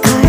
just